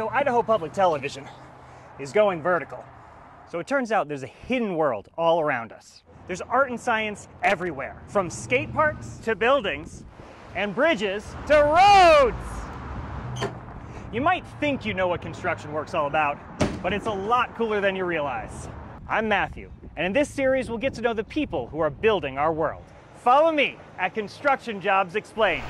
So Idaho Public Television is going vertical. So it turns out there's a hidden world all around us. There's art and science everywhere, from skate parks to buildings, and bridges to roads. You might think you know what construction work's all about, but it's a lot cooler than you realize. I'm Matthew, and in this series we'll get to know the people who are building our world. Follow me at Construction Jobs Explained.